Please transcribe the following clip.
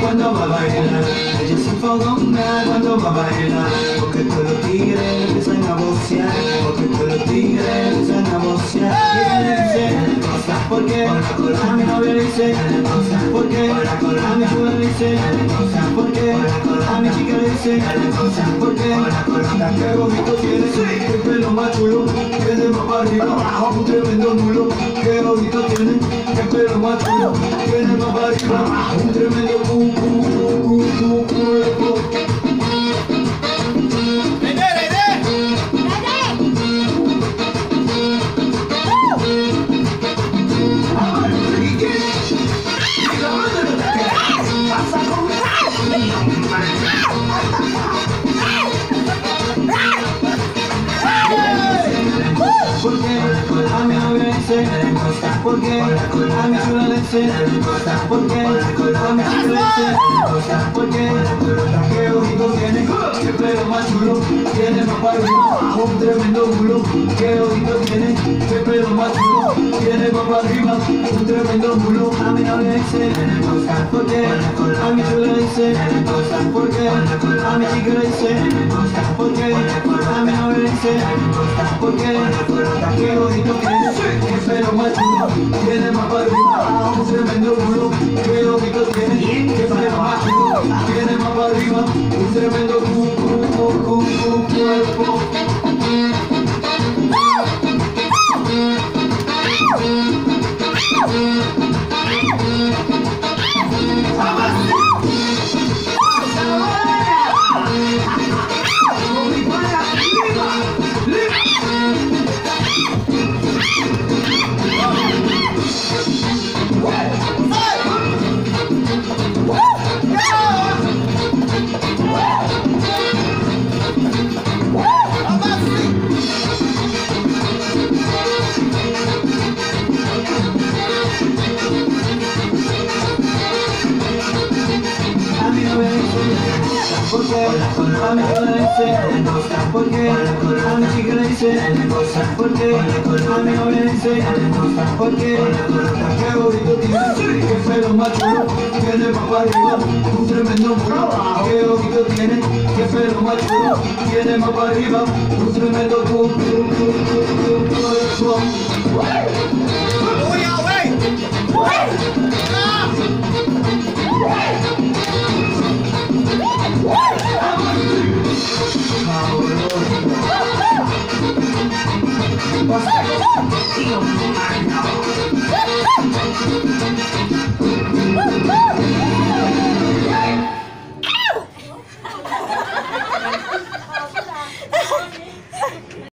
Cuando me bailar, ella se enfogó cuando va a baila, porque todo tigre A mi novia le dice cosas porque A mi le cosas porque A mi chica le dice cosas porque Qué bonito tiene Qué pelo más chulo Tiene más para arriba Un tremendo mulo Qué bonito tiene Qué pelo más chulo Tiene más para arriba Un tremendo cu cu cu cu cu Porque a a mi chica le dice Porque qué bonito tiene Qué pelo más chulo Tiene más arriba Un tremendo culo Qué bonito tiene Qué pelo más chulo Tiene más para arriba Un tremendo culo. A mi novia le dice Porque a mi chula le dice Porque a mi chica le dice Porque a mi novia le dice Porque qué bonito tiene Qué pelo más chulo Tiene más para arriba Un tremendo culo. Qué bonito tiene Qué pelo más chulo Tiene más para arriba Un tremendo cu cu cu cu cu cuerpo dice Porque a mi le dice Porque a mi chica le dice Porque a mi le dice Porque qué bonito tiene Qué pelo más chulo Tiene para arriba Un tremendo culo Qué bonito tiene Qué pelo más chulo Tiene para arriba Un tremendo güey. 我试试，这个。